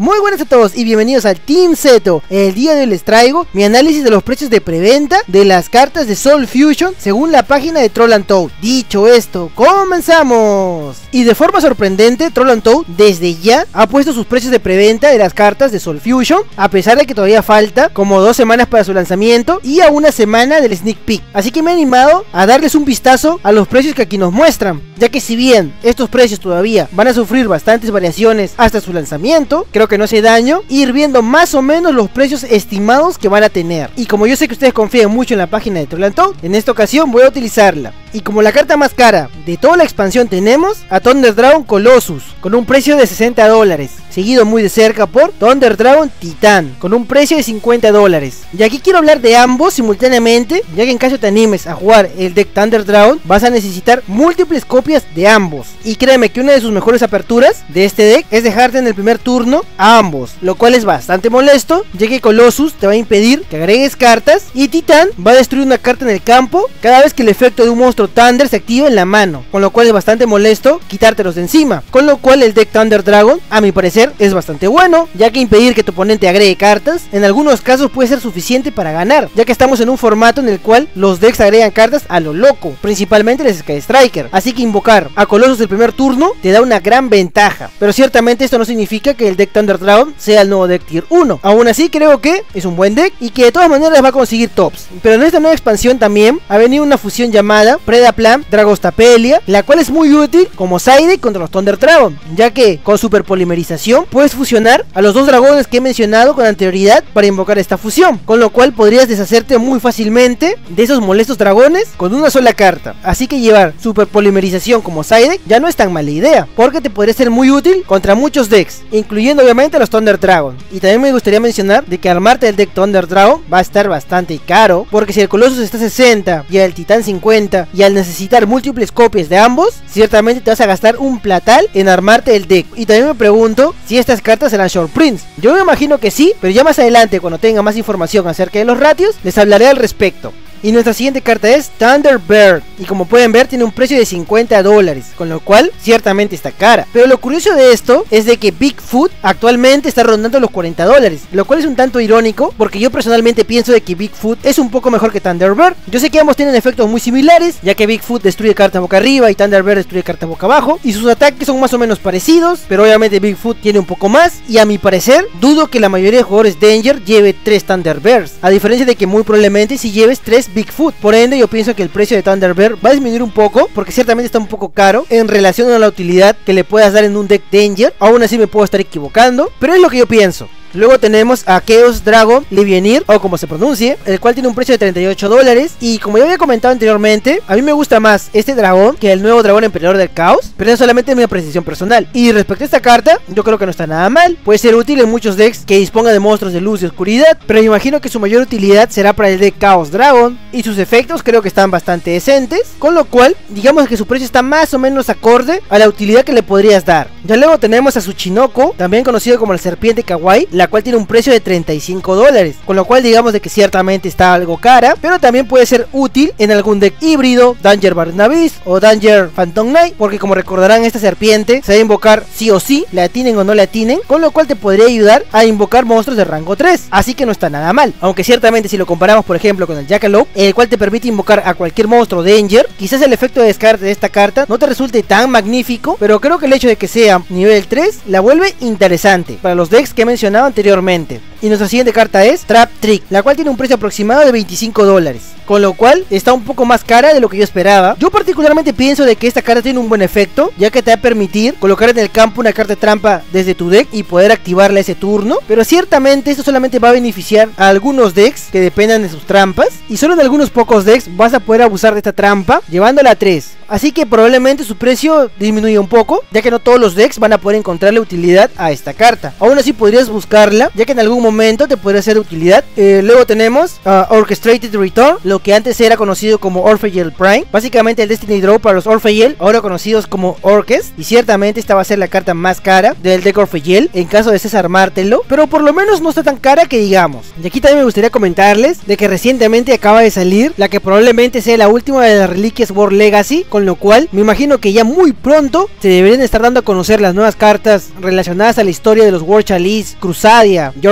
Muy buenas a todos y bienvenidos al Team Zeto. El día de hoy les traigo mi análisis de los precios de preventa de las cartas de Soul Fusion según la página de Troll Toad. Dicho esto, comenzamos. Y de forma sorprendente, Troll and Toad desde ya ha puesto sus precios de preventa de las cartas de Soul Fusion, a pesar de que todavía falta como dos semanas para su lanzamiento y a una semana del sneak peek. Así que me he animado a darles un vistazo a los precios que aquí nos muestran, ya que si bien estos precios todavía van a sufrir bastantes variaciones hasta su lanzamiento, creo que no hace daño ir viendo más o menos los precios estimados que van a tener. Y como yo sé que ustedes confían mucho en la página de Trollantón, en esta ocasión voy a utilizarla. Y como la carta más cara de toda la expansión tenemos a Thunder Dragon Colossus con un precio de 60 dólares, seguido muy de cerca por Thunder Dragon Titan con un precio de 50 dólares. Y aquí quiero hablar de ambos simultáneamente, ya que en caso te animes a jugar el deck Thunder Dragon, vas a necesitar múltiples copias de ambos. Y créeme que una de sus mejores aperturas de este deck es dejarte en el primer turno a ambos, lo cual es bastante molesto, ya que Colossus te va a impedir que agregues cartas y Titan va a destruir una carta en el campo cada vez que el efecto de un monstruo Thunder se activa en la mano, con lo cual es bastante molesto quitártelos de encima, con lo cual el deck Thunder Dragon, a mi parecer, es bastante bueno, ya que impedir que tu oponente agregue cartas, en algunos casos puede ser suficiente para ganar, ya que estamos en un formato en el cual los decks agregan cartas a lo loco, principalmente el Sky Striker, así que invocar a Colossus el primer turno te da una gran ventaja, pero ciertamente esto no significa que el deck Thunder Dragon sea el nuevo deck Tier 1, aún así creo que es un buen deck y que de todas maneras va a conseguir tops, pero en esta nueva expansión también ha venido una fusión llamada Predaplan Dragostapelia, la cual es muy útil como side contra los Thunder Dragon, ya que con super polimerización puedes fusionar a los dos dragones que he mencionado con anterioridad para invocar esta fusión, con lo cual podrías deshacerte muy fácilmente de esos molestos dragones con una sola carta. Así que llevar super polimerización como side ya no es tan mala idea, porque te podría ser muy útil contra muchos decks, incluyendo obviamente los Thunder Dragon. Y también me gustaría mencionar de que armarte el deck Thunder Dragon va a estar bastante caro, porque si el Colossus está 60 y el Titán 50 y al necesitar múltiples copias de ambos, ciertamente te vas a gastar un platal en armarte el deck. Y también me pregunto si estas cartas serán short prints. Yo me imagino que sí, pero ya más adelante cuando tenga más información acerca de los ratios, les hablaré al respecto. Y nuestra siguiente carta es Thunderbird. Y como pueden ver tiene un precio de 50 dólares. Con lo cual ciertamente está cara. Pero lo curioso de esto es de que Bigfoot actualmente está rondando los 40 dólares. Lo cual es un tanto irónico. Porque yo personalmente pienso de que Bigfoot es un poco mejor que Thunderbird. Yo sé que ambos tienen efectos muy similares. Ya que Bigfoot destruye cartas boca arriba y Thunderbird destruye cartas boca abajo. Y sus ataques son más o menos parecidos. Pero obviamente Bigfoot tiene un poco más. Y a mi parecer dudo que la mayoría de jugadores Danger lleve 3 Thunderbirds. A diferencia de que muy probablemente si lleves 3 Bigfoot. Por ende, yo pienso que el precio de Thunderbird va a disminuir un poco, porque ciertamente está un poco caro en relación a la utilidad que le puedas dar en un deck Danger. Aún así me puedo estar equivocando, pero es lo que yo pienso. Luego tenemos a Chaos Dragon Livienir, o como se pronuncie, el cual tiene un precio de 38 dólares. Y como ya había comentado anteriormente, a mí me gusta más este dragón que el nuevo dragón emperador del caos, pero es solamente mi apreciación personal. Y respecto a esta carta, yo creo que no está nada mal. Puede ser útil en muchos decks que dispongan de monstruos de luz y oscuridad, pero me imagino que su mayor utilidad será para el deck Chaos Dragon. Y sus efectos creo que están bastante decentes, con lo cual, digamos que su precio está más o menos acorde a la utilidad que le podrías dar. Ya luego tenemos a Tsuchinoko, también conocido como el serpiente kawaii, la cual tiene un precio de 35 dólares, con lo cual digamos de que ciertamente está algo cara, pero también puede ser útil en algún deck híbrido, Danger Barnavis o Danger Phantom Knight, porque como recordarán esta serpiente se va invocar sí o sí, le atinen o no le atinen, con lo cual te podría ayudar a invocar monstruos de rango 3, así que no está nada mal, aunque ciertamente si lo comparamos por ejemplo con el Jackalope, el cual te permite invocar a cualquier monstruo Danger, quizás el efecto de descarte de esta carta no te resulte tan magnífico, pero creo que el hecho de que sea nivel 3 la vuelve interesante para los decks que he mencionado anteriormente. Y nuestra siguiente carta es Trap Trick, la cual tiene un precio aproximado de 25 dólares. Con lo cual está un poco más cara de lo que yo esperaba. Yo particularmente pienso de que esta carta tiene un buen efecto, ya que te va a permitir colocar en el campo una carta trampa desde tu deck y poder activarla ese turno. Pero ciertamente esto solamente va a beneficiar a algunos decks que dependan de sus trampas. Y solo en algunos pocos decks vas a poder abusar de esta trampa llevándola a 3. Así que probablemente su precio disminuya un poco, ya que no todos los decks van a poder encontrarle utilidad a esta carta. Aún así podrías buscarla, ya que en algún momento te podría ser de utilidad. Eh, luego tenemos uh, Orchestrated Return, lo que antes era conocido como Orpheal Prime. Básicamente el Destiny Draw para los Orpheal, ahora conocidos como Orques. Y ciertamente esta va a ser la carta más cara del deck Orpheal, en caso de César Mártelo. Pero por lo menos no está tan cara que digamos. Y aquí también me gustaría comentarles de que recientemente acaba de salir la que probablemente sea la última de las reliquias World Legacy. Con lo cual me imagino que ya muy pronto se deberían estar dando a conocer las nuevas cartas relacionadas a la historia de los World Chalice, Crusadia y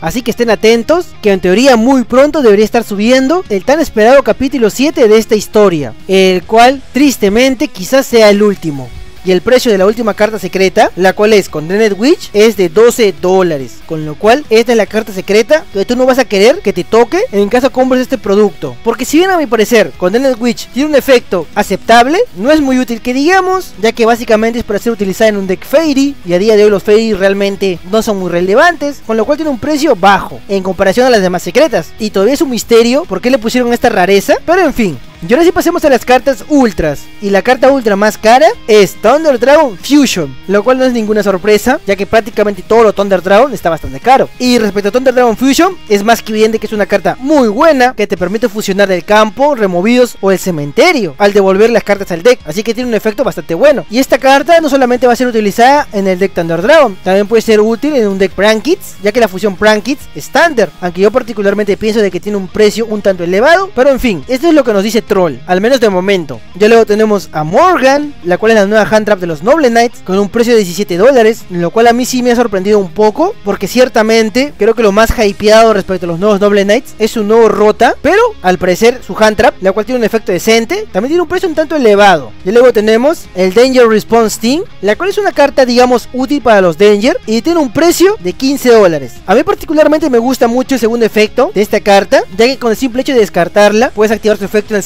Así que estén atentos, que en teoría muy pronto debería estar subiendo el tan esperado capítulo 7 de esta historia, el cual tristemente quizás sea el último y el precio de la última carta secreta, la cual es Condemned Witch, es de 12 dólares. Con lo cual, esta es la carta secreta que tú no vas a querer que te toque en caso compres este producto. Porque si bien a mi parecer, Condemned Witch tiene un efecto aceptable, no es muy útil que digamos, ya que básicamente es para ser utilizada en un deck Fairy, y a día de hoy los Fairy realmente no son muy relevantes, con lo cual tiene un precio bajo en comparación a las demás secretas. Y todavía es un misterio por qué le pusieron esta rareza, pero en fin, y ahora sí pasemos a las cartas ultras. Y la carta ultra más cara es Thunder Dragon Fusion. Lo cual no es ninguna sorpresa, ya que prácticamente todo lo Thunder Dragon está bastante caro. Y respecto a Thunder Dragon Fusion, es más que evidente que es una carta muy buena, que te permite fusionar el campo, removidos o el cementerio, al devolver las cartas al deck. Así que tiene un efecto bastante bueno. Y esta carta no solamente va a ser utilizada en el deck Thunder Dragon, también puede ser útil en un deck Prankits, ya que la fusión Prankits es estándar. Aunque yo particularmente pienso de que tiene un precio un tanto elevado. Pero en fin, esto es lo que nos dice troll, al menos de momento. Ya luego tenemos a Morgan, la cual es la nueva hand trap de los Noble Knights, con un precio de 17 dólares, lo cual a mí sí me ha sorprendido un poco, porque ciertamente creo que lo más hypeado respecto a los nuevos Noble Knights es su nuevo Rota, pero al parecer su hand trap, la cual tiene un efecto decente, también tiene un precio un tanto elevado. Y luego tenemos el Danger Response Team, la cual es una carta digamos útil para los Danger y tiene un precio de 15 dólares. A mí particularmente me gusta mucho el segundo efecto de esta carta, ya que con el simple hecho de descartarla puedes activar su efecto en el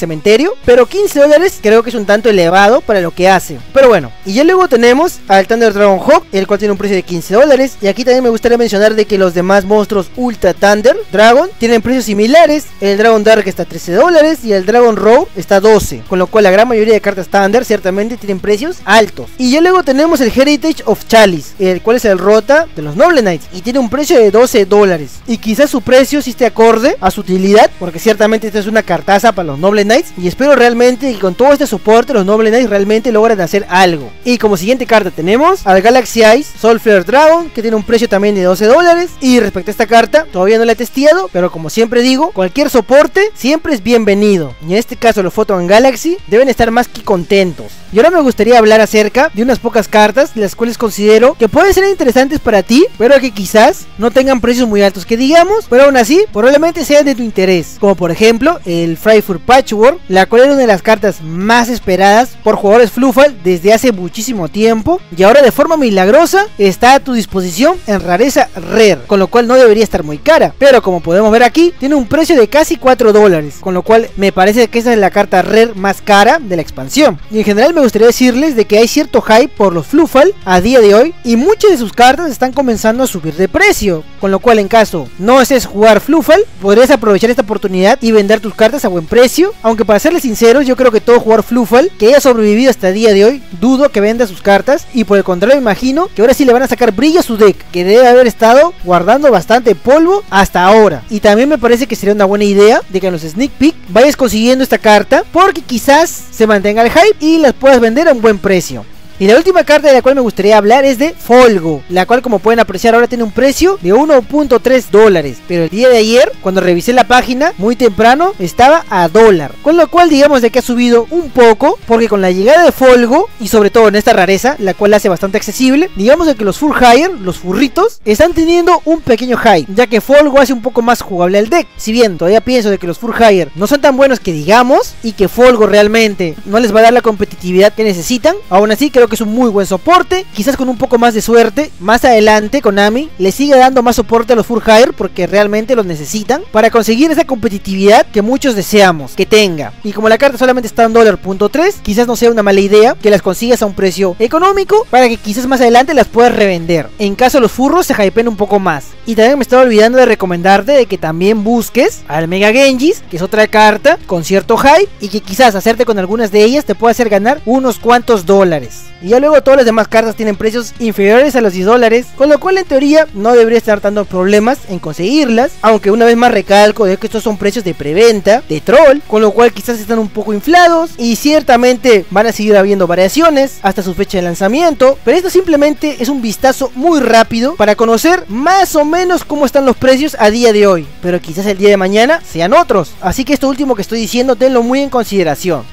pero 15 dólares creo que es un tanto elevado para lo que hace. Pero bueno, y ya luego tenemos al Thunder Dragon Hawk, el cual tiene un precio de 15 dólares. Y aquí también me gustaría mencionar de que los demás monstruos Ultra Thunder Dragon tienen precios similares. El Dragon Dark está a 13 dólares y el Dragon Row está a 12. Con lo cual la gran mayoría de cartas Thunder ciertamente tienen precios altos. Y ya luego tenemos el Heritage of Chalice, el cual es el Rota de los Noble Knights. Y tiene un precio de 12 dólares. Y quizás su precio si esté acorde a su utilidad, porque ciertamente esta es una cartaza para los Noble Knights. Y espero realmente que con todo este soporte los Noble Knights realmente logran hacer algo. Y como siguiente carta tenemos al Galaxy Ice Soulflare Dragon, que tiene un precio también de 12 dólares. Y respecto a esta carta, todavía no la he testeado, pero como siempre digo, cualquier soporte siempre es bienvenido. Y en este caso los Photon Galaxy deben estar más que contentos. Y ahora me gustaría hablar acerca de unas pocas cartas, las cuales considero que pueden ser interesantes para ti, pero que quizás no tengan precios muy altos que digamos, pero aún así probablemente sean de tu interés. Como por ejemplo el Fryfur Patchwork, la cual era una de las cartas más esperadas por jugadores Fluffal desde hace muchísimo tiempo y ahora de forma milagrosa está a tu disposición en rareza rare, con lo cual no debería estar muy cara, pero como podemos ver aquí tiene un precio de casi 4 dólares, con lo cual me parece que esa es la carta rare más cara de la expansión. Y en general me gustaría decirles de que hay cierto hype por los Fluffal a día de hoy y muchas de sus cartas están comenzando a subir de precio, con lo cual en caso no desees jugar Fluffal, podrías aprovechar esta oportunidad y vender tus cartas a buen precio, aunque para serles sinceros yo creo que todo jugador Fluffal que haya sobrevivido hasta el día de hoy, dudo que venda sus cartas y por el contrario imagino que ahora sí le van a sacar brillo a su deck, que debe haber estado guardando bastante polvo hasta ahora. Y también me parece que sería una buena idea de que en los sneak peek vayas consiguiendo esta carta porque quizás se mantenga el hype y las puedas vender a un buen precio. Y la última carta de la cual me gustaría hablar es de Folgo, la cual como pueden apreciar ahora tiene un precio de 1.3 dólares. Pero el día de ayer, cuando revisé la página, muy temprano, estaba a dólar. Con lo cual digamos de que ha subido un poco, porque con la llegada de Folgo, y sobre todo en esta rareza, la cual la hace bastante accesible, digamos de que los Full Hire, los furritos, están teniendo un pequeño hype, ya que Folgo hace un poco más jugable al deck. Si bien todavía pienso de que los Full Hire no son tan buenos que digamos, y que Folgo realmente no les va a dar la competitividad que necesitan, aún así creo que es un muy buen soporte. Quizás con un poco más de suerte, más adelante Konami le sigue dando más soporte a los Full Hire porque realmente los necesitan para conseguir esa competitividad que muchos deseamos que tenga. Y como la carta solamente está en dólar punto 3, quizás no sea una mala idea que las consigas a un precio económico para que quizás más adelante las puedas revender. En caso los furros se hypeen un poco más. Y también me estaba olvidando de recomendarte de que también busques al Mega Genjis, que es otra carta con cierto hype y que quizás hacerte con algunas de ellas te pueda hacer ganar unos cuantos dólares. Y ya luego todas las demás cartas tienen precios inferiores a los 10 dólares, con lo cual en teoría no debería estar dando problemas en conseguirlas, aunque una vez más recalco de que estos son precios de preventa, de troll, con lo cual quizás están un poco inflados y ciertamente van a seguir habiendo variaciones hasta su fecha de lanzamiento, pero esto simplemente es un vistazo muy rápido para conocer más o menos cómo están los precios a día de hoy, pero quizás el día de mañana sean otros, así que esto último que estoy diciendo tenlo muy en consideración.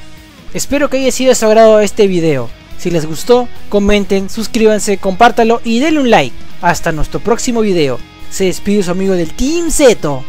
Espero que haya sido de su agrado este video. Si les gustó, comenten, suscríbanse, compártalo y denle un like. Hasta nuestro próximo video. Se despide su amigo del Team Zeto.